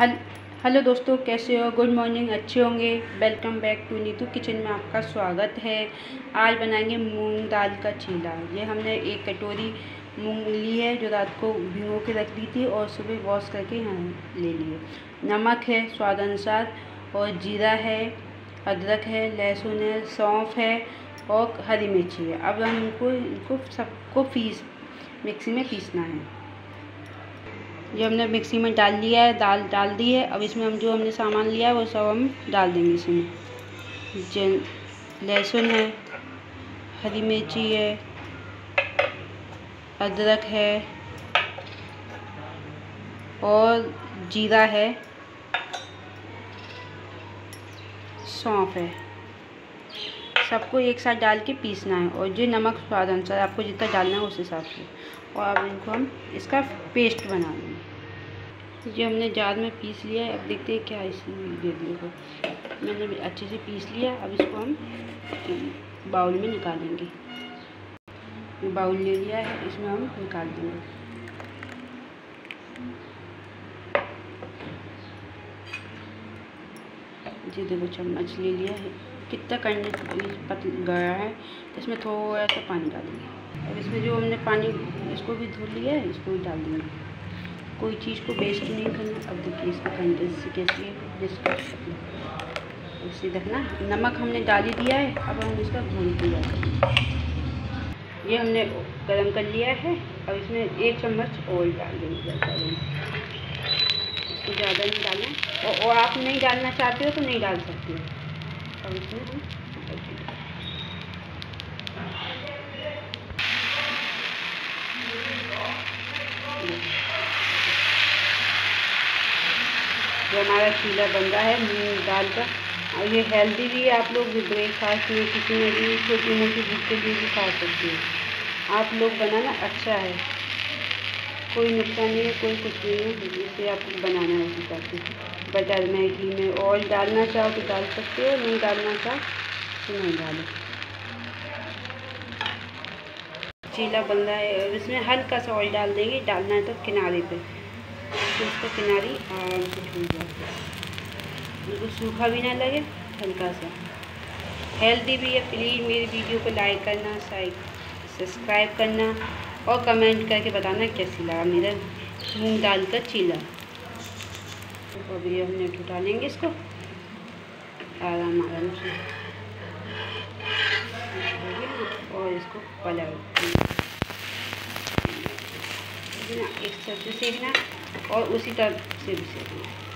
हल, हेलो दोस्तों, कैसे हो? गुड मॉर्निंग, अच्छे होंगे? Welcome back to Neetu kitchen में आपका स्वागत है। आज बनाएँगे मूंग दाल का चीला। ये हमने एक कटोरी मूंग ली है, जो रात को भिगो के रख दी थी और सुबह वॉश करके यहाँ ले लिए। नमक है स्वाद अनुसार और जीरा है, अदरक है, लहसुन है, सौंफ है और हरी मिर्ची है। अब हम इनको इनको सबको पीस, मिक्सी में पीसना है। ये हमने मिक्सी में डाल लिया है, दाल डाल दी है। अब इसमें हम जो हमने सामान लिया है, वो सब हम डाल देंगे इसमें। लहसुन है, हरी मिर्ची है, अदरक है और जीरा है। सौंफ है। सबको एक साथ डाल के पीसना है और जो नमक स्वाद अनुसार आपको जितना डालना है उस हिसाब से। और अब इनको हम इसका पेस्ट बना लेंगे जो हमने जार में पीस लिया है। अब देखते हैं क्या इसमें दे दिए मैंने अच्छे से पीस लिया। अब इसको हम बाउल में निकालेंगे। बाउल ले लिया है। इसमें हम निकाल देंगे। जी देखो चम्मच ले लिया है। कितना करने पत गया है तो इसमें थोड़ा सा पानी डालेंगे और इसमें जो हमने पानी इसको भी धो लिया है इसको भी डाल देंगे कोई चीज़ को वेस्ट नहीं करना। अब देखिए इसकी कंडेंसी कैसी है जिसको इसे देखना नमक हमने डाल दिया है अब हम इसका घूम दिया ये हमने गर्म कर लिया है अब इसमें एक चम्मच ऑयल डाल देंगे। ज़्यादा नहीं डालना। और, और आप नहीं डालना चाहते हो तो नहीं डाल सकते अब जो हमारा चीला बन रहा है मूंग दाल का और ये हेल्दी भी है, आप लोग ब्रेकफास्ट में किसी में भी छोटी मोटी लिए भी खा सकते हैं। आप लोग बनाना अच्छा है। कोई नुकसान नहीं है, कोई कुछ नहीं है। जिससे आप बनाना है उसी हिसाब से बटर में घी में ऑयल डालना चाहो तो डाल सकते हो, नहीं डालना चाहो तो नहीं डालो। चीला बन रहा है और इसमें हल्का सा ऑयल डाल देंगे। डालना है तो किनारे पे। तो उसका किनारी आराम से छूट जाता है। सूखा भी ना लगे, हल्का सा। हेल्दी भी है प्लीज़ मेरी वीडियो को लाइक करना सब्सक्राइब करना। और कमेंट करके बताना कैसी लगा मेरा मूंग दाल का चीला। तो अभी हमने उठा लेंगे इसको। आराम आराम से। और इसको पलट एक तरफ़ से सेकना और उसी तरफ़ से भी सेकना।